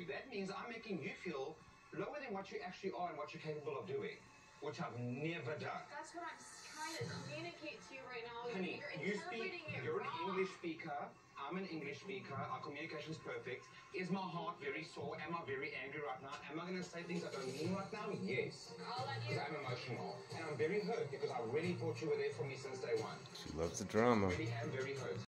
That means I'm making you feel lower than what you actually are and what you're capable of doing, which I've never done. That's what I'm trying to communicate to you right now. Honey, you're you speak, you're an. English speaker. I'm an English speaker. Our communication is perfect. Is my heart very sore? Am I very angry right now? Am I going to say things I don't mean right now? Yes. Because I'm emotional. And I'm very hurt because I really thought you were there for me since day one. She loves the drama. I really am very hurt.